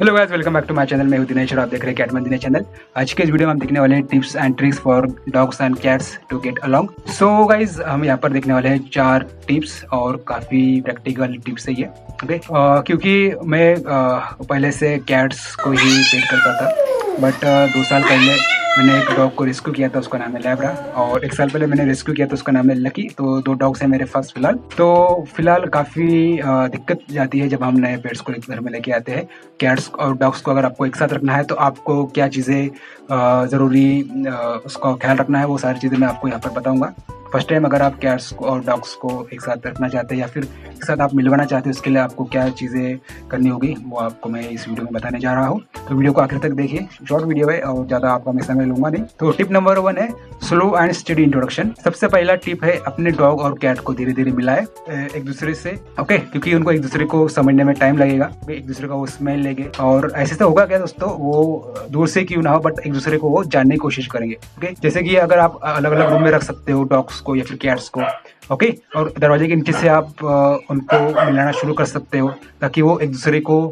Hello guys welcome back to my channel मैं हूँ दिनेश और आप देख रहे हैं कैटमन दिनेश चैनल आज के इस वीडियो में हम देखने वाले हैं tips and tricks for dogs and cats to get along so guys हम यहाँ पर देखने वाले हैं चार टिप्स और काफ़ी प्रैक्टिकल टिप्स है ये ओके क्योंकि मैं uh, पहले से कैट्स को ही पेट करता था बट दो साल पहले मैंने एक डॉग को रेस्क्यू किया था, उसका नाम है लैबरा और एक साल पहले मैंने रेस्क्यू किया था, उसका नाम है लकी तो दो डॉग्स हैं मेरे पास फ़िलहाल। तो फ़िलहाल काफ़ी दिक्कत जाती है जब हम नए पेट्स को घर में लेके आते हैं। कैट्स और डॉग्स को अगर आपको एक साथ रखना है तो आपको क्या चीज़ें ज़रूरी उसका ख्याल रखना है, वो सारी चीज़ें मैं आपको यहाँ पर बताऊँगा। फ़र्स्ट टाइम अगर आप कैट्स को और डॉग्स को एक साथ रखना चाहते हैं या फिर एक साथ आप मिलवाना चाहते हैं, उसके लिए आपको क्या चीज़ें करनी होगी, वो आपको मैं इस वीडियो में बताने जा रहा हूँ। तो वीडियो को आखिर तक देखिए। शॉर्ट वीडियो है और ज़्यादा आपका मैं समय लूँगा नहीं। तो टिप नंबर वन है स्लो एंड स्टडी इंट्रोडक्शन सबसे पहला टिप है अपने डॉग और कैट को धीरे धीरे मिलाए एक दूसरे से। ओके क्योंकि उनको एक दूसरे को समझने में टाइम लगेगा। एक दूसरे का वो स्मेल लेंगे। और ऐसे तो होगा क्या दोस्तों? वो दूर से क्यों ना हो बट एक दूसरे को वो जानने की कोशिश करेंगे। ओके जैसे कि अगर आप अलग अलग रूम में रख सकते हो डॉग्स को या फिर कैट्स को। ओके और दरवाजे के नीचे से आप उनको मिलाना शुरू कर सकते हो, ताकि वो एक दूसरे को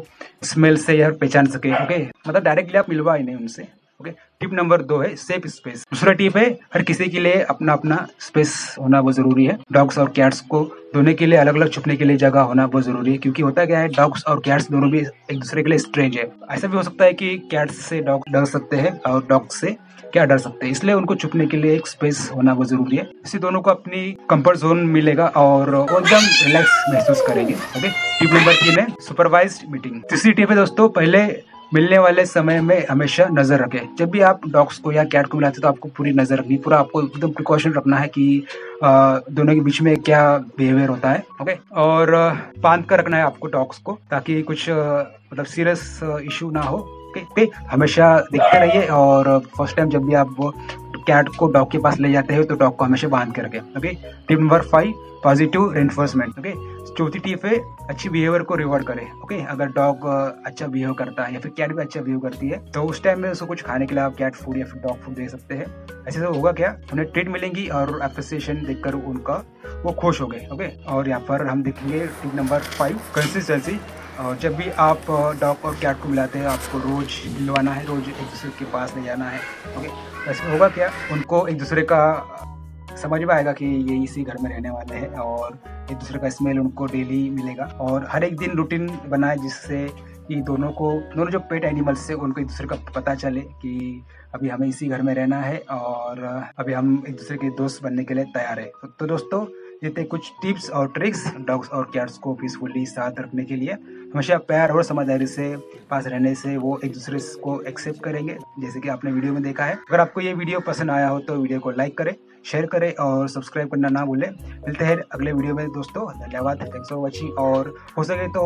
स्मेल से या पहचान सके। ओके मतलब डायरेक्टली आप मिलवाए नहीं उनसे। ओके टिप नंबर दो है सेफ़ स्पेस दूसरा टिप है, हर किसी के लिए अपना अपना स्पेस होना बहुत ज़रूरी है। डॉग्स और कैट्स को दोनों के लिए अलग अलग छुपने के लिए जगह होना बहुत ज़रूरी है, क्योंकि होता क्या है डॉग्स और कैट्स दोनों भी एक दूसरे के लिए स्ट्रेंज है। ऐसा भी हो सकता है कि कैट्स से डॉग डर सकते हैं और डॉग्स से क्या डर सकते हैं। इसलिए उनको छुपने के लिए एक स्पेस होना बहुत ज़रूरी है। इसी दोनों को अपनी कंफर्ट जोन मिलेगा और एकदम रिलैक्स महसूस करेंगे। ओके टिप नंबर तीन है सुपरवाइज मीटिंग तीसरी टिप है दोस्तों, पहले मिलने वाले समय में हमेशा नज़र रखें। जब भी आप डॉग्स को या कैट को मिलाते तो आपको पूरी नज़र रखनी पूरा आपको एकदम प्रिकॉशन रखना है कि दोनों के बीच में क्या बिहेवियर होता है ओके और बाँध कर रखना है आपको डॉग्स को, ताकि कुछ मतलब सीरियस इशू ना हो ओके हमेशा देखते रहिए और फ़र्स्ट टाइम जब भी आप कैट को डॉग के पास ले जाते हो तो डॉग को हमेशा बाँध के रखें okay tip number five positive reinforcement okay चौथी टिप है, अच्छी बिहेवियर को रिवॉर्ड करें ओके अगर डॉग अच्छा बिहेव करता है या फिर कैट भी अच्छा बिहेव करती है तो उस टाइम में उसको कुछ खाने के लिए आप कैट फ़ूड या फिर डॉग फ़ूड दे सकते हैं। ऐसे तो होगा क्या? उन्हें ट्रीट मिलेंगी और एप्रिसिएशन देखकर उनका वो खुश हो गए ओके और यहाँ पर हम देखेंगे टिप नंबर फाइव कंसिस्टेंसी और जब भी आप डॉग और कैट को मिलाते हैं आपको रोज़ मिलवाना है रोज़ एक दूसरे के पास ले जाना है ओके? ऐसे होगा क्या? उनको एक दूसरे का समझ में आएगा कि ये इसी घर में रहने वाले हैं और एक दूसरे का स्मेल उनको डेली मिलेगा और हर एक दिन रूटीन बनाए जिससे कि दोनों को दोनों जो पेट एनिमल्स से उनको एक दूसरे का पता चले कि अभी हमें इसी घर में रहना है और अभी हम एक दूसरे के दोस्त बनने के लिए तैयार है। तो, तो दोस्तों थे कुछ टिप्स और ट्रिक्स, डॉग्स और कैट्स को पीसफुली साथ रखने के लिए। हमेशा प्यार और समझदारी से पास रहने से वो एक दूसरे को एक्सेप्ट करेंगे, जैसे कि आपने वीडियो में देखा है। अगर आपको ये वीडियो पसंद आया हो तो वीडियो को लाइक करें शेयर करें और सब्सक्राइब करना ना भूलें। मिलते हैं अगले वीडियो में दोस्तों। धन्यवाद थैंक्स फॉर वॉचिंग और हो सके तो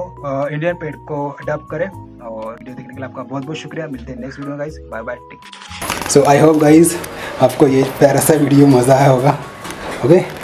इंडियन पेट को अडॉप्ट करें और वीडियो देखने के लिए आपका बहुत बहुत शुक्रिया। मिलते हैं next video guys bye bye take so I hope guys आपको ये प्यारा सा वीडियो मज़ा आया होगा। Okay okay?